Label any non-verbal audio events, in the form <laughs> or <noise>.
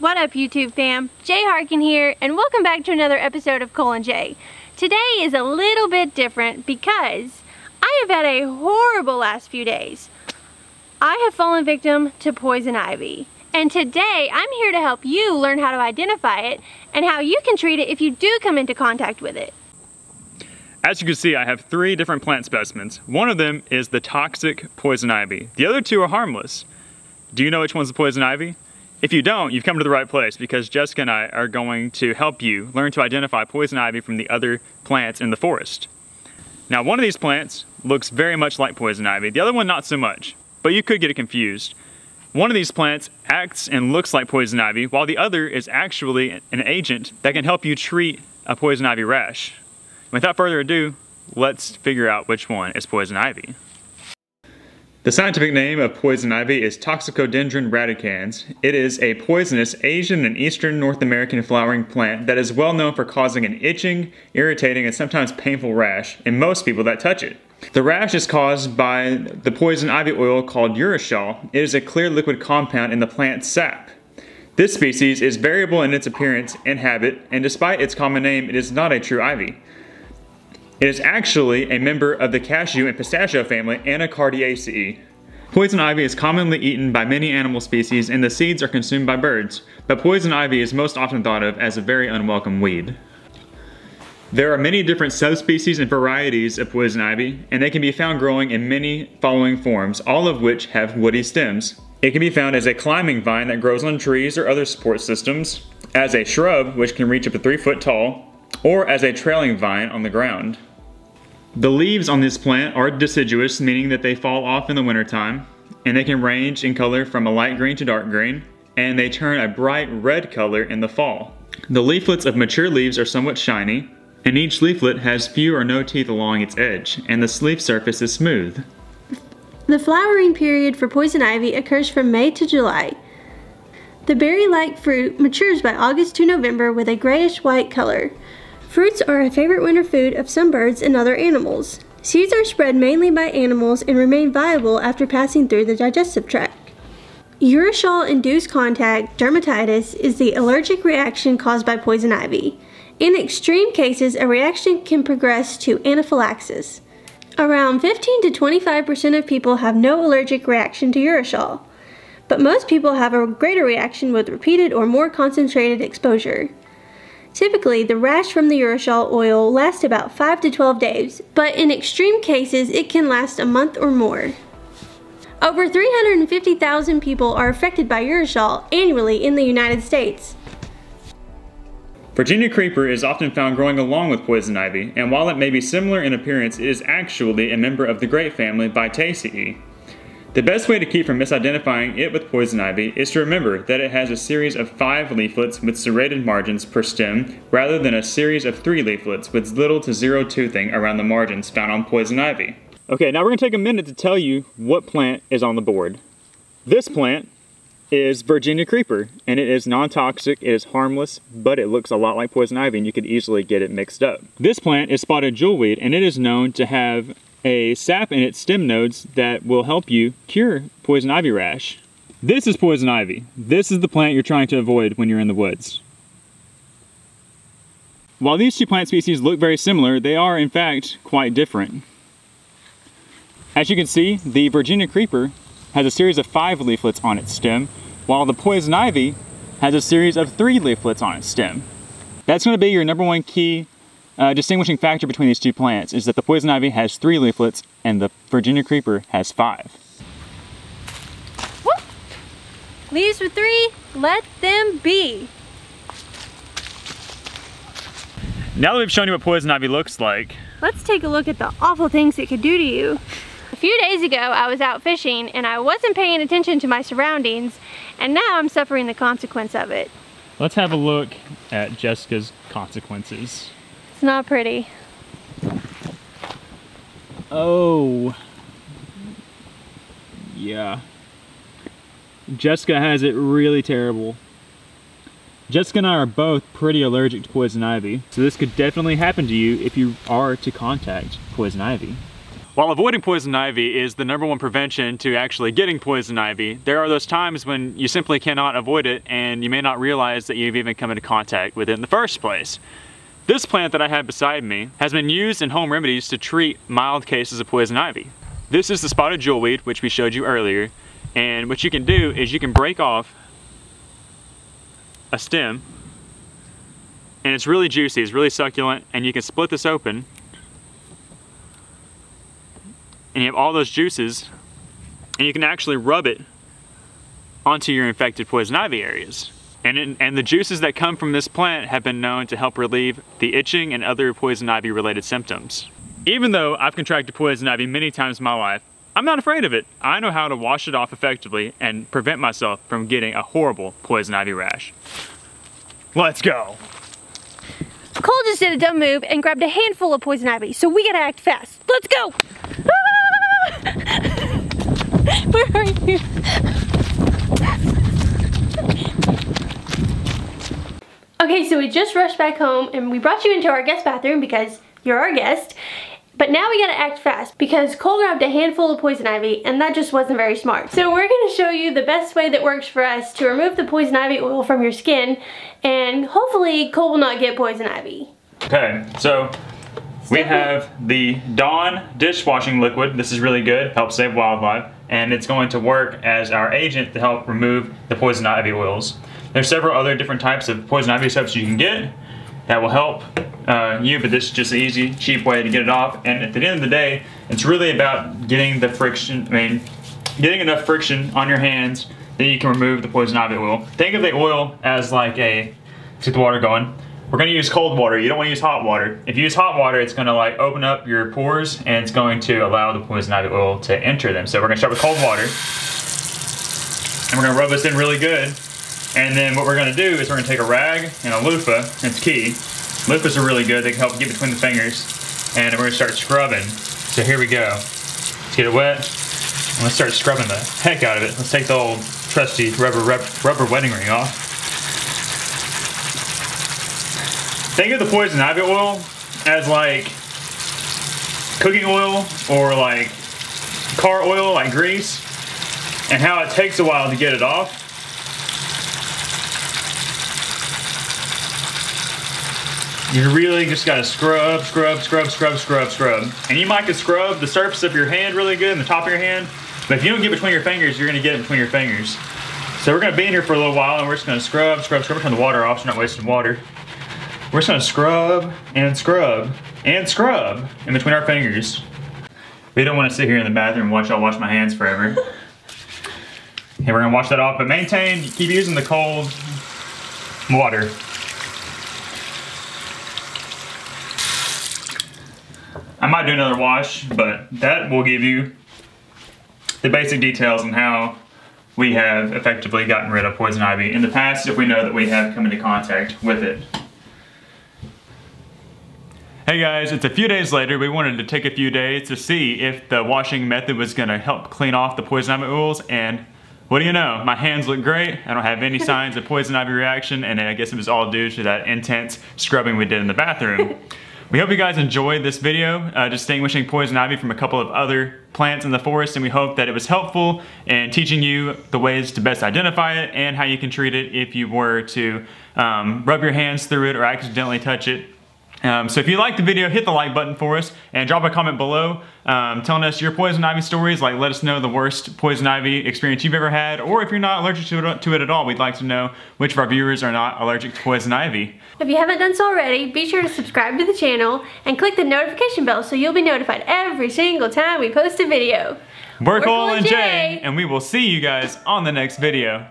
What up YouTube fam? Jay Harken here and welcome back to another episode of Cole and Jay. Today is a little bit different because I have had a horrible last few days. I have fallen victim to poison ivy. And today I'm here to help you learn how to identify it and how you can treat it if you do come into contact with it. As you can see, I have three different plant specimens. One of them is the toxic poison ivy. The other two are harmless. Do you know which one's the poison ivy? If you don't, you've come to the right place because Jessica and I are going to help you learn to identify poison ivy from the other plants in the forest. Now, one of these plants looks very much like poison ivy. The other one, not so much, but you could get it confused. One of these plants acts and looks like poison ivy, while the other is actually an agent that can help you treat a poison ivy rash. Without further ado, let's figure out which one is poison ivy. The scientific name of poison ivy is Toxicodendron radicans. It is a poisonous Asian and Eastern North American flowering plant that is well known for causing an itching, irritating, and sometimes painful rash in most people that touch it. The rash is caused by the poison ivy oil called urushiol. It is a clear liquid compound in the plant sap. This species is variable in its appearance and habit, and despite its common name, it is not a true ivy. It is actually a member of the cashew and pistachio family Anacardiaceae. Poison ivy is commonly eaten by many animal species and the seeds are consumed by birds, but poison ivy is most often thought of as a very unwelcome weed. There are many different subspecies and varieties of poison ivy, and they can be found growing in many following forms, all of which have woody stems. It can be found as a climbing vine that grows on trees or other support systems, as a shrub which can reach up to 3 foot tall, or as a trailing vine on the ground. The leaves on this plant are deciduous, meaning that they fall off in the wintertime, and they can range in color from a light green to dark green, and they turn a bright red color in the fall. The leaflets of mature leaves are somewhat shiny, and each leaflet has few or no teeth along its edge, and the leaf surface is smooth. The flowering period for poison ivy occurs from May to July. The berry-like fruit matures by August to November with a grayish-white color. Fruits are a favorite winter food of some birds and other animals. Seeds are spread mainly by animals and remain viable after passing through the digestive tract. Urushiol-induced contact dermatitis is the allergic reaction caused by poison ivy. In extreme cases, a reaction can progress to anaphylaxis. Around 15 to 25% of people have no allergic reaction to urushiol, but most people have a greater reaction with repeated or more concentrated exposure. Typically, the rash from the urushiol oil lasts about 5 to 12 days, but in extreme cases, it can last a month or more. Over 350,000 people are affected by urushiol annually in the United States. Virginia creeper is often found growing along with poison ivy, and while it may be similar in appearance, it is actually a member of the grape family Vitaceae. The best way to keep from misidentifying it with poison ivy is to remember that it has a series of five leaflets with serrated margins per stem rather than a series of three leaflets with little to zero toothing around the margins found on poison ivy. Okay, now we're to take a minute to tell you what plant is on the board. This plant is Virginia creeper, and it is non-toxic, it is harmless, but it looks a lot like poison ivy and you could easily get it mixed up. This plant is spotted jewelweed, and it is known to have a sap in its stem nodes that will help you cure poison ivy rash. This is poison ivy. This is the plant you're trying to avoid when you're in the woods. While these two plant species look very similar, they are in fact quite different. As you can see, the Virginia creeper has a series of five leaflets on its stem, while the poison ivy has a series of three leaflets on its stem. That's going to be your number one key uh, distinguishing factor between these two plants is that the poison ivy has three leaflets and the Virginia creeper has five. Whoop. Leaves with three, let them be. Now that we've shown you what poison ivy looks like, let's take a look at the awful things it could do to you. A few days ago, I was out fishing and I wasn't paying attention to my surroundings, and now I'm suffering the consequence of it. Let's have a look at Jessica's consequences not pretty. Oh. Yeah. Jessica has it really terrible. Jessica and I are both pretty allergic to poison ivy, so this could definitely happen to you if you are to contact poison ivy. While avoiding poison ivy is the number one prevention to actually getting poison ivy, there are those times when you simply cannot avoid it and you may not realize that you've even come into contact with it in the first place. This plant that I have beside me has been used in home remedies to treat mild cases of poison ivy. This is the spotted jewelweed, which we showed you earlier, and what you can do is you can break off a stem, and it's really juicy, it's really succulent, and you can split this open and you have all those juices and you can actually rub it onto your infected poison ivy areas. And, in, and the juices that come from this plant have been known to help relieve the itching and other poison ivy related symptoms. Even though I've contracted poison ivy many times in my life, I'm not afraid of it. I know how to wash it off effectively and prevent myself from getting a horrible poison ivy rash. Let's go. Cole just did a dumb move and grabbed a handful of poison ivy, so we gotta act fast. Let's go! <laughs> Where are you? Okay, so we just rushed back home and we brought you into our guest bathroom because you're our guest. But now we gotta act fast because Cole grabbed a handful of poison ivy and that just wasn't very smart. So we're gonna show you the best way that works for us to remove the poison ivy oil from your skin and hopefully Cole will not get poison ivy. Okay, so we have the Dawn dishwashing liquid. This is really good, helps save wildlife, and it's going to work as our agent to help remove the poison ivy oils. There's several other different types of poison ivy soaps you can get that will help uh, you, but this is just an easy, cheap way to get it off. And at the end of the day, it's really about getting the friction, I mean, getting enough friction on your hands that you can remove the poison ivy oil. Think of the oil as like a, let's get the water going. We're gonna use cold water. You don't wanna use hot water. If you use hot water, it's gonna like open up your pores and it's going to allow the poison ivy oil to enter them. So we're gonna start with cold water. And we're gonna rub this in really good. And then what we're gonna do is we're gonna take a rag and a loofah, it's key. Loofahs are really good, they can help get between the fingers. And we're gonna start scrubbing. So here we go. Let's get it wet. And let's start scrubbing the heck out of it. Let's take the old trusty rubber, rubber, rubber wedding ring off. Think of the poison ivy oil as like cooking oil or like car oil, like grease, and how it takes a while to get it off. You really just gotta scrub, scrub, scrub, scrub, scrub, scrub. And you might could scrub the surface of your hand really good and the top of your hand, but if you don't get between your fingers, you're gonna get it between your fingers. So we're gonna be in here for a little while and we're just gonna scrub, scrub, scrub, turn the water off so you're not wasting water. We're just gonna scrub and scrub and scrub in between our fingers. We don't wanna sit here in the bathroom and watch y'all wash my hands forever. and we're gonna wash that off, but maintain, keep using the cold water. I might do another wash, but that will give you the basic details on how we have effectively gotten rid of poison ivy in the past if we know that we have come into contact with it. Hey guys, it's a few days later. We wanted to take a few days to see if the washing method was gonna help clean off the poison ivy oils and what do you know? My hands look great. I don't have any <laughs> signs of poison ivy reaction and I guess it was all due to that intense scrubbing we did in the bathroom. <laughs> We hope you guys enjoyed this video, uh, distinguishing poison ivy from a couple of other plants in the forest, and we hope that it was helpful in teaching you the ways to best identify it and how you can treat it if you were to um, rub your hands through it or accidentally touch it um, so if you liked the video, hit the like button for us and drop a comment below um, telling us your poison ivy stories. Like let us know the worst poison ivy experience you've ever had or if you're not allergic to it, to it at all, we'd like to know which of our viewers are not allergic to poison ivy. If you haven't done so already, be sure to subscribe to the channel and click the notification bell so you'll be notified every single time we post a video. We're, Cole and Jay, and we will see you guys on the next video.